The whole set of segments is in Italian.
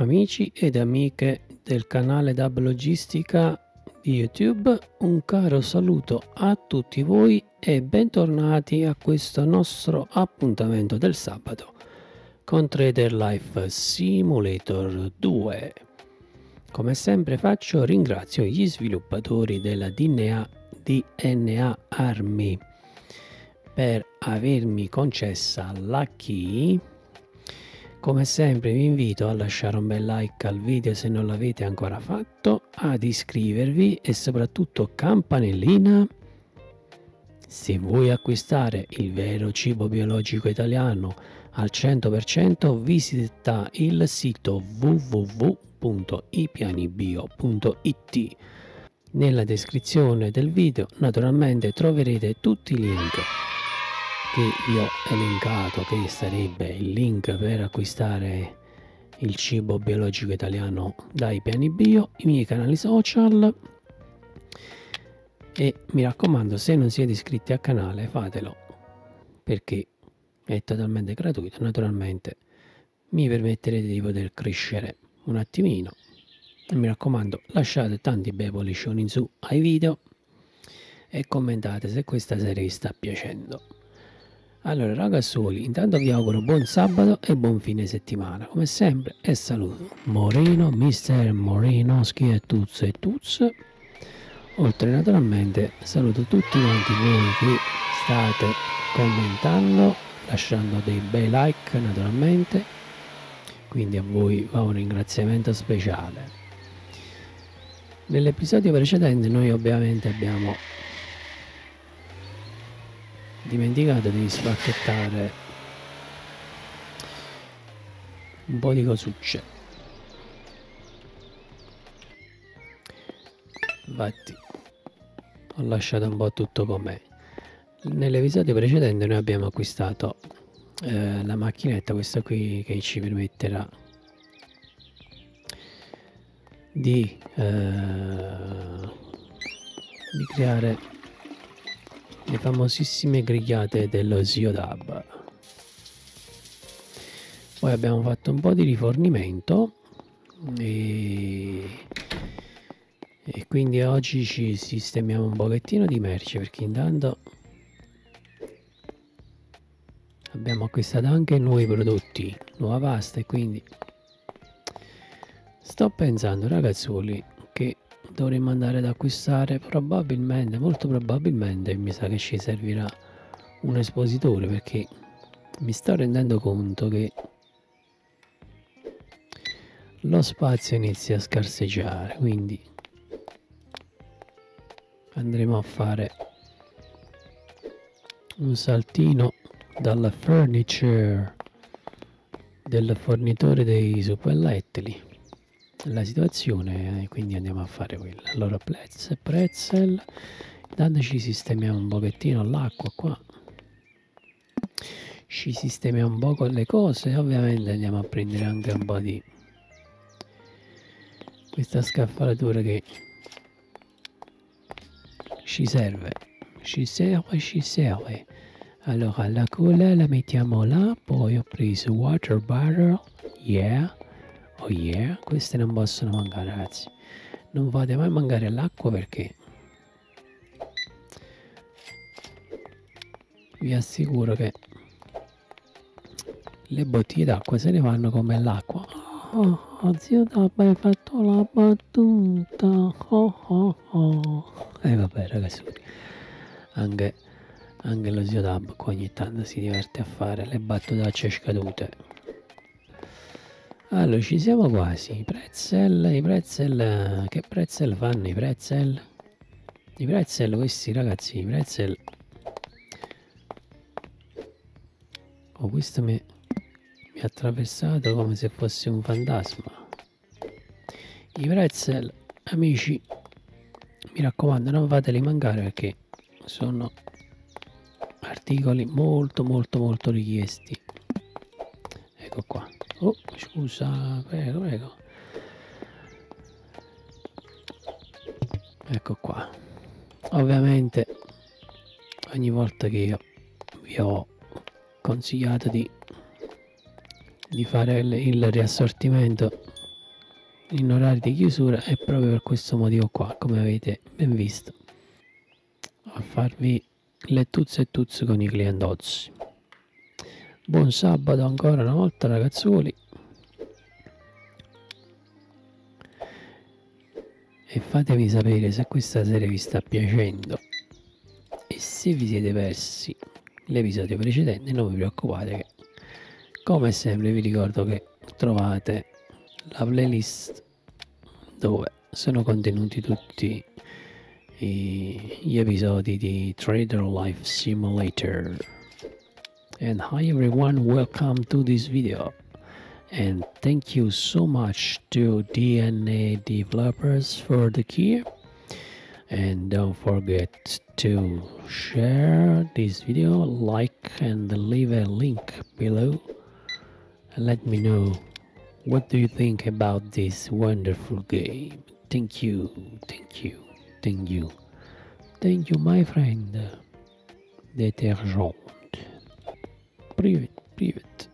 amici ed amiche del canale Dub Logistica di YouTube, un caro saluto a tutti voi e bentornati a questo nostro appuntamento del sabato con Trader Life Simulator 2. Come sempre faccio ringrazio gli sviluppatori della DNA, DNA Army per avermi concessa la key come sempre vi invito a lasciare un bel like al video se non l'avete ancora fatto, ad iscrivervi e soprattutto campanellina. Se vuoi acquistare il vero cibo biologico italiano al 100% visita il sito www.ipianibio.it. Nella descrizione del video naturalmente troverete tutti i link che vi ho elencato che sarebbe il link per acquistare il cibo biologico italiano dai piani bio, i miei canali social. E mi raccomando se non siete iscritti al canale fatelo perché è totalmente gratuito. Naturalmente mi permetterete di poter crescere un attimino. E mi raccomando lasciate tanti bei pollicioni in su ai video e commentate se questa serie vi sta piacendo allora ragazzuoli, intanto vi auguro buon sabato e buon fine settimana, come sempre, e saluto Moreno, Mister Morenoschi e Tuz e Tuz. Oltre naturalmente saluto tutti quanti voi che state commentando, lasciando dei bei like naturalmente, quindi a voi va un ringraziamento speciale. Nell'episodio precedente noi ovviamente abbiamo dimenticato di spacchettare un po' di cosucce infatti ho lasciato un po' tutto com'è nell'episodio precedente noi abbiamo acquistato eh, la macchinetta questa qui che ci permetterà di, eh, di creare le famosissime grigliate dello zio Dab. Poi abbiamo fatto un po' di rifornimento e, e quindi oggi ci sistemiamo un pochettino di merce perché intanto abbiamo acquistato anche nuovi prodotti, nuova pasta e quindi sto pensando ragazzoli che dovremmo andare ad acquistare? Probabilmente molto probabilmente mi sa che ci servirà un espositore perché mi sto rendendo conto che lo spazio inizia a scarseggiare quindi andremo a fare un saltino dalla furniture del fornitore dei suppellettili la situazione quindi andiamo a fare quella. Allora pretzel, pretzel intanto ci sistemiamo un pochettino l'acqua qua. Ci sistemiamo un po' con le cose ovviamente andiamo a prendere anche un po' di questa scaffalatura che ci serve. Ci serve ci serve. Allora la cola la mettiamo là poi ho preso water barrel yeah Oh yeah, queste non possono mancare ragazzi. Non fate mai mancare l'acqua perché vi assicuro che le bottiglie d'acqua se ne vanno come l'acqua. Oh, oh, zio Dabba hai fatto la battuta. Oh, oh, oh. E eh, vabbè ragazzi, anche, anche lo zio Dabba ogni tanto si diverte a fare le battutacce scadute. Allora, ci siamo quasi. I pretzel, i pretzel, che pretzel fanno i pretzel? I pretzel, questi ragazzi, i pretzel. Oh, questo mi, mi ha attraversato come se fosse un fantasma. I pretzel, amici, mi raccomando, non fateli mancare perché sono articoli molto molto molto richiesti. Ecco qua. Oh, scusa, prego, prego. Ecco qua. Ovviamente ogni volta che io vi ho consigliato di, di fare il, il riassortimento in orario di chiusura è proprio per questo motivo qua come avete ben visto a farvi le tuzze e tuzze con i clientozzi buon sabato ancora una volta ragazzuoli e fatemi sapere se questa serie vi sta piacendo e se vi siete persi l'episodio precedente non vi preoccupate che come sempre vi ricordo che trovate la playlist dove sono contenuti tutti gli episodi di Trader Life Simulator. And hi everyone, welcome to this video. And thank you so much to DNA developers for the key. And don't forget to share this video, like and leave a link below. And let me know what do you think about this wonderful game? Thank you, thank you, thank you. Thank you, my friend. Detergent. Privet, privet.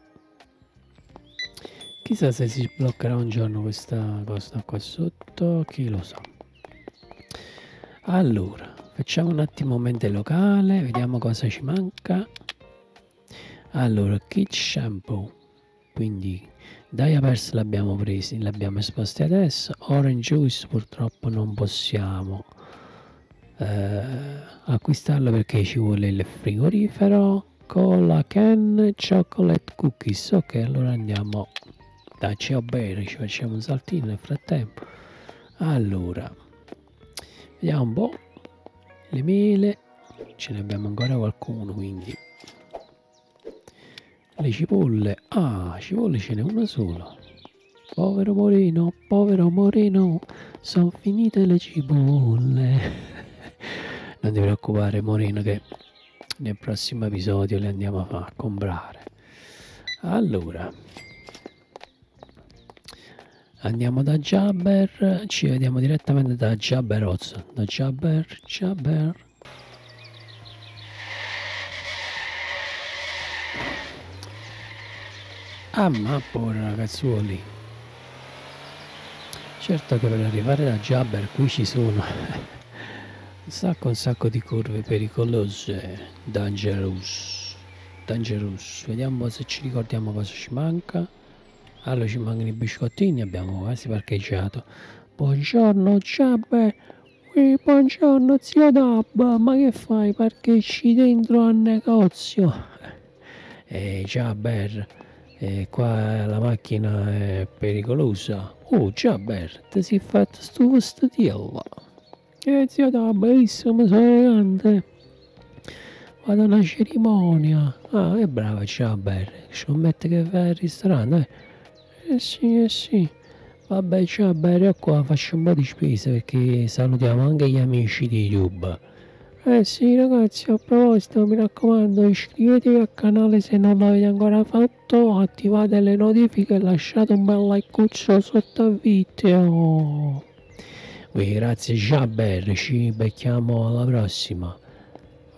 Chissà se si sbloccherà un giorno questa cosa qua sotto, chi lo sa. Allora, facciamo un attimo mente locale, vediamo cosa ci manca. Allora, kit shampoo, quindi Diapers l'abbiamo presi, l'abbiamo esposti adesso. Orange Juice purtroppo non possiamo eh, acquistarlo perché ci vuole il frigorifero. Cola can chocolate cookies. Ok, allora andiamo da Ciao Bere, ci facciamo un saltino nel frattempo. Allora, vediamo un po'. Le mele, ce ne abbiamo ancora qualcuno, quindi le cipolle, ah, cipolle ce n'è una sola. Povero Moreno, povero Moreno, sono finite le cipolle. non ti preoccupare Moreno che nel prossimo episodio le andiamo a, comprare. Allora, andiamo da Jabber, ci vediamo direttamente da Jabberozzo, da Jabber, Jabber. Ah ma povero ragazzuoli Certo che per arrivare da Jabber qui ci sono un sacco un sacco di curve pericolose Dangerous Dangerous Vediamo se ci ricordiamo cosa ci manca Allora ci mancano i biscottini abbiamo quasi parcheggiato Buongiorno Jabber buongiorno zio Dab, ma che fai? Parcheggi dentro al negozio? Eh, Jabber, e qua la macchina è pericolosa. Oh, già Bert, si è fatto sto vestitiello. Eh, zio, da bellissimo, sono elegante. Vado a una cerimonia. Ah, è brava, ciao Bert. Scommetto che vai al ristorante, eh? Eh sì, eh sì. Vabbè, ciao io qua faccio un po' di spesa perché salutiamo anche gli amici di YouTube. Eh sì ragazzi, a proposito mi raccomando iscrivetevi al canale se non l'avete ancora fatto, attivate le notifiche e lasciate un bel like sotto al video. Vi grazie Jabber, ci becchiamo alla prossima.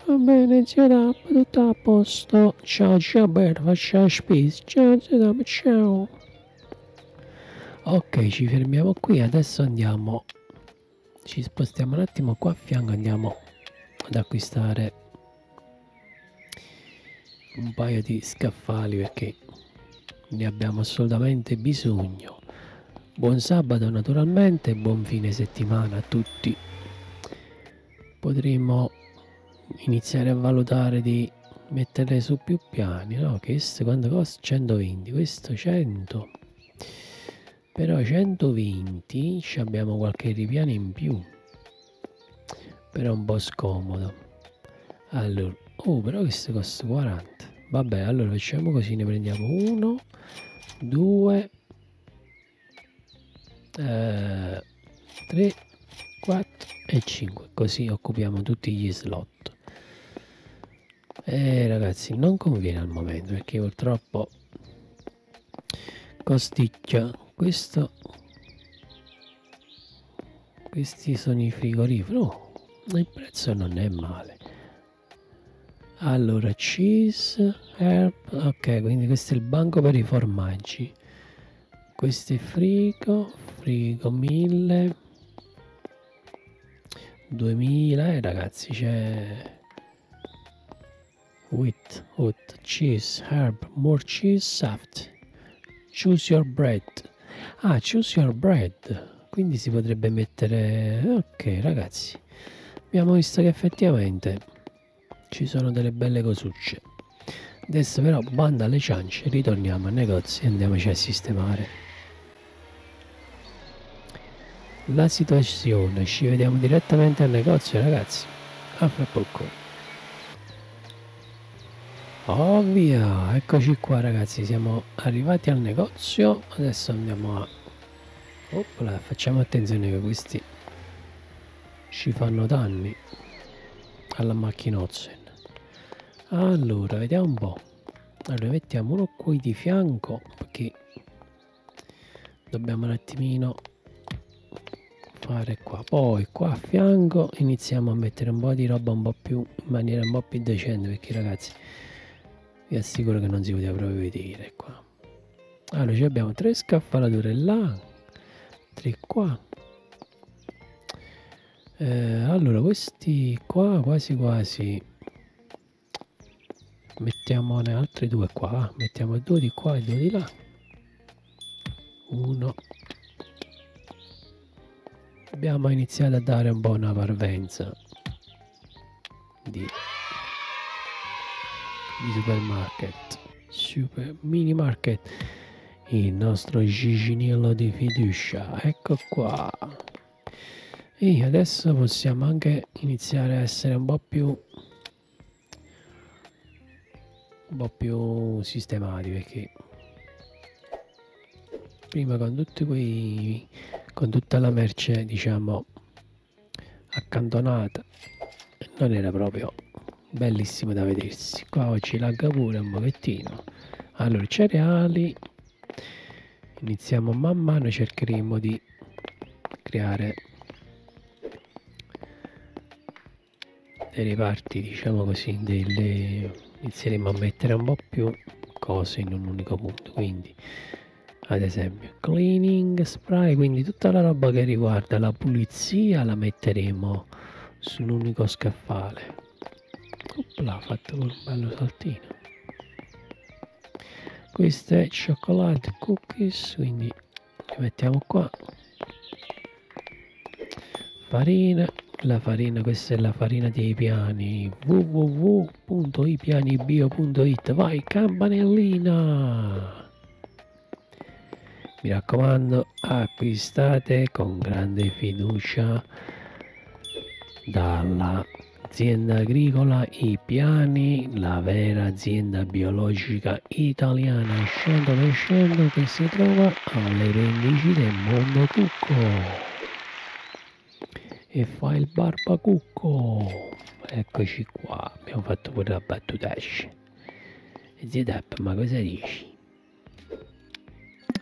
Va bene zio Dab, tutto a posto. Ciao Jabber, faccia spesa. Ciao zio Dab, ciao. Ok, ci fermiamo qui, adesso andiamo. Ci spostiamo un attimo qua a fianco, andiamo ad acquistare un paio di scaffali perché ne abbiamo assolutamente bisogno buon sabato naturalmente buon fine settimana a tutti. Potremmo iniziare a valutare di metterle su più piani no? che quanto costa 120 questo 100 però 120 abbiamo qualche ripiano in più. Però è un po' scomodo. Allora oh però questo costa 40 vabbè allora facciamo così ne prendiamo uno due 3 4 e 5 così occupiamo tutti gli slot. Eh ragazzi non conviene al momento perché purtroppo costicchia questo questi sono i frigoriferi. Oh, il prezzo non è male. Allora cheese herb ok quindi questo è il banco per i formaggi questo è frigo frigo 1000 2000 eh, ragazzi c'è wheat, wheat, cheese, herb, more cheese, soft. Choose your bread. Ah choose your bread. Quindi si potrebbe mettere ok ragazzi abbiamo visto che effettivamente ci sono delle belle cosucce. Adesso però banda alle ciance ritorniamo al negozio e andiamoci a sistemare la situazione ci vediamo direttamente al negozio ragazzi. A fra poco. Ovvia eccoci qua ragazzi. Siamo arrivati al negozio. Adesso andiamo a Opla, facciamo attenzione che questi ci fanno danni alla macchinozzen. Allora, vediamo un po'. Allora, mettiamo uno qui di fianco perché dobbiamo un attimino fare qua. Poi qua a fianco iniziamo a mettere un po' di roba un po' più in maniera un po' più decente perché ragazzi vi assicuro che non si poteva proprio vedere qua. Allora, abbiamo tre scaffalature là 3 qua. Eh, allora questi qua quasi quasi. Mettiamone altri due qua. Mettiamo due di qua e due di là. Uno abbiamo iniziato a dare un po' una parvenza di, di supermarket super mini market. Il nostro Giginillo di fiducia ecco qua. E adesso possiamo anche iniziare a essere un po' più un po' più sistemati perché prima con tutti quei con tutta la merce diciamo accantonata. Non era proprio bellissimo da vedersi. Qua oggi lagga pure un pochettino. Allora cereali. Iniziamo man mano cercheremo di creare dei reparti diciamo così delle inizieremo a mettere un po' più cose in un unico punto. Quindi ad esempio cleaning spray quindi tutta la roba che riguarda la pulizia la metteremo su un unico scaffale. Opla, fatto con un bello saltino. Queste chocolate cookies quindi li mettiamo qua. Farina la farina questa è la farina dei piani. www.ipianibio.it vai campanellina mi raccomando acquistate con grande fiducia dalla azienda agricola I Piani, la vera azienda biologica italiana 100% che si trova alle pendici del mondo cucco. E fa il barbacucco eccoci qua abbiamo fatto pure la battutaccia Zedap ma cosa dici?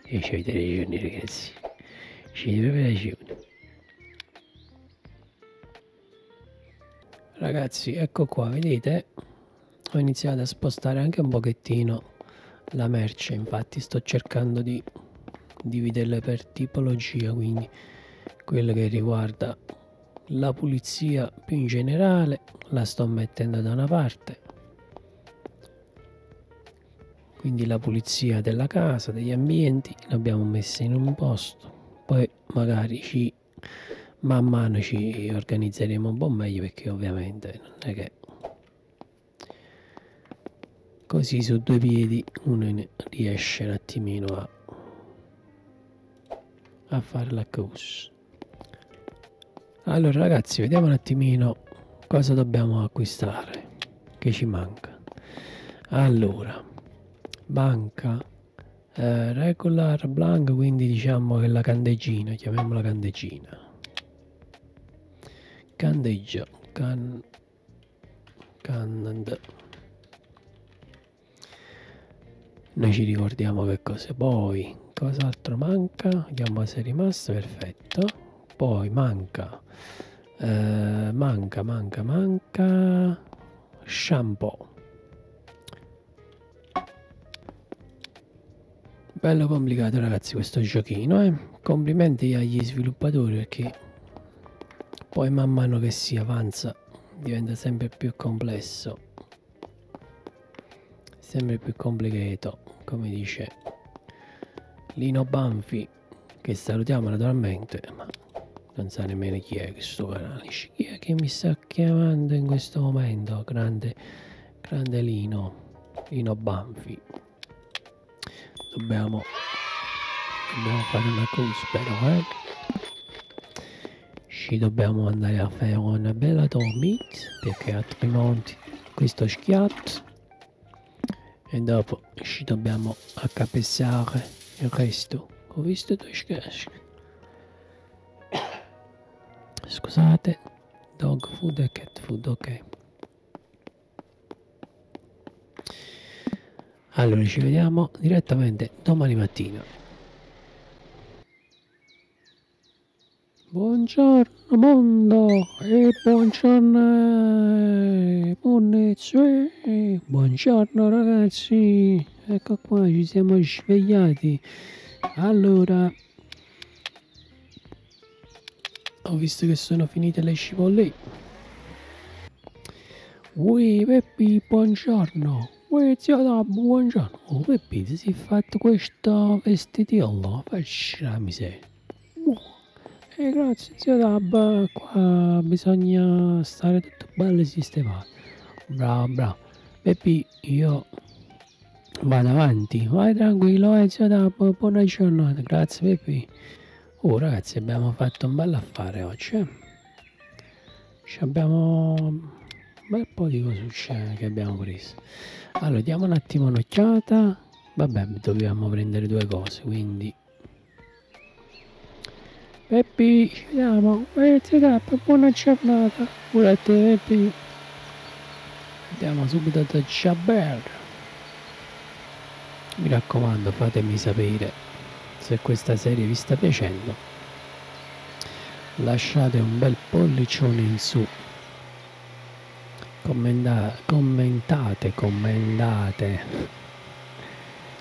E ci avete ragione ragazzi. Ci avete proprio ragione. Ragazzi ecco qua vedete? Ho iniziato a spostare anche un pochettino la merce. Infatti sto cercando di dividerle per tipologia quindi quello che riguarda la pulizia più in generale la sto mettendo da una parte quindi la pulizia della casa degli ambienti l'abbiamo messa in un posto. Poi magari ci man mano ci organizzeremo un po' meglio perché ovviamente non è che così su due piedi uno riesce un attimino a, a fare la cosa allora ragazzi vediamo un attimino cosa dobbiamo acquistare che ci manca. Allora banca eh, regular blank quindi diciamo che la candeggina chiamiamola candeggina. Candeggio can canned. Noi ci ricordiamo che cose poi cos'altro manca? Vediamo se è rimasto perfetto. Poi manca eh, manca manca manca shampoo bello complicato ragazzi questo giochino eh? complimenti agli sviluppatori perché poi man mano che si avanza diventa sempre più complesso. Sempre più complicato come dice Lino Banfi che salutiamo naturalmente ma non sa nemmeno chi è questo canale. Chi è che mi sta chiamando in questo momento? Grande grande Lino Lino Banfi dobbiamo dobbiamo fare una cosa però eh. Ci dobbiamo andare a fare una bella dormita perché altrimenti questo schiatto e dopo ci dobbiamo accapezzare il resto. Ho visto due schiacci scusate dog food e cat food ok allora ci vediamo direttamente domani mattina Buongiorno mondo e buongiorno monnezze. Buongiorno ragazzi, ecco qua ci siamo svegliati. Allora, ho visto che sono finite le cipolle. Ui Peppi, buongiorno. Ui zio Dabbo, buongiorno. Oh Peppi, ti sei fatto questo vestitiello? Facci la miseria. Eh, grazie zio Dab, qua bisogna stare tutto bello e sistemato. Bravo, bravo. Peppi, io vado avanti. Vai tranquillo, eh zio Dab, buona giornata. Grazie Peppi. Oh ragazzi, abbiamo fatto un bel affare oggi. Ci abbiamo un bel po' di cose che abbiamo preso. Allora, diamo un attimo un'occhiata. Vabbè, dobbiamo prendere due cose, quindi Peppi, ci vediamo. Buona giornata. Pure a te Peppi. Andiamo subito da Jabber. Mi raccomando, fatemi sapere se questa serie vi sta piacendo. Lasciate un bel pollicione in su. Commenda commentate, commentate.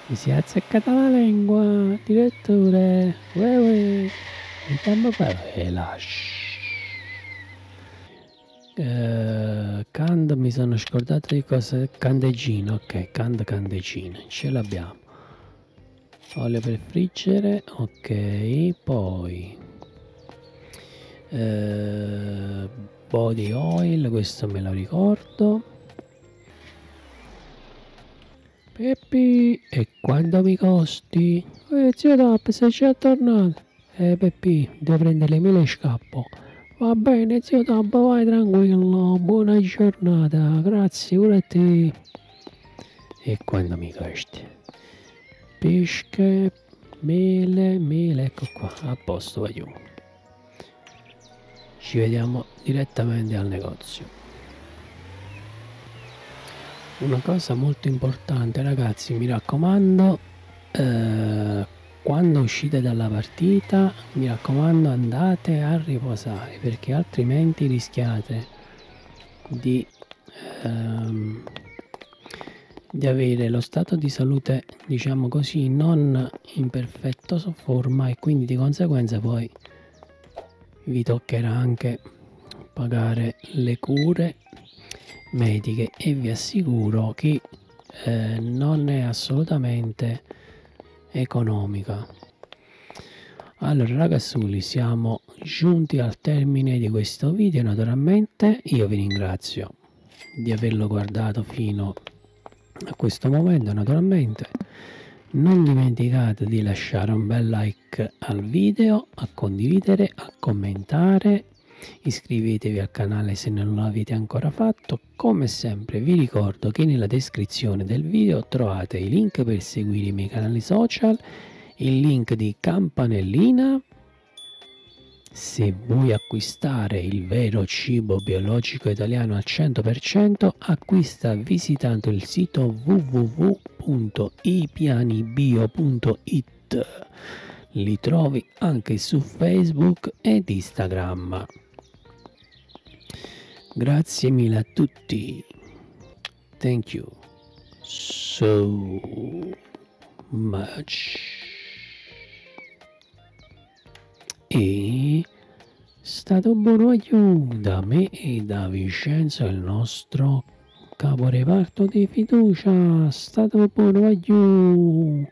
Mi si è azzeccata la lingua, direttore. Uè, uè. Per relax. Uh, cand mi sono scordato di cosa candeggino ok cand candeggino ce l'abbiamo olio per friggere ok poi uh, body oil questo me lo ricordo Peppi e quando mi costi? Eh zio Top sei già tornato eh Peppi, devo prendere le mele e scappo. Va bene zio Tabbo, vai tranquillo, buona giornata, grazie pure a te. E quando mi costi? Pesche, mele, mele, ecco qua, a posto, voglio. Ci vediamo direttamente al negozio. Una cosa molto importante ragazzi, mi raccomando, eh, quando uscite dalla partita mi raccomando andate a riposare perché altrimenti rischiate di, ehm, di avere lo stato di salute diciamo così non in perfetta forma e quindi di conseguenza poi vi toccherà anche pagare le cure mediche e vi assicuro che eh, non è assolutamente economica. Allora ragazzuli siamo giunti al termine di questo video naturalmente io vi ringrazio di averlo guardato fino a questo momento naturalmente non dimenticate di lasciare un bel like al video a condividere a commentare Iscrivetevi al canale se non l'avete ancora fatto. Come sempre vi ricordo che nella descrizione del video trovate i link per seguire i miei canali social, il link di campanellina. Se vuoi acquistare il vero cibo biologico italiano al 100%, acquista visitando il sito www.ipianibio.it. Li trovi anche su Facebook ed Instagram. Grazie mille a tutti. Thank you so much. E stato buono aiuto da me e da Vincenzo, il nostro caporeparto di fiducia. Stato buono aiuto.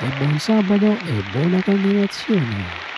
E buon sabato e buona continuazione.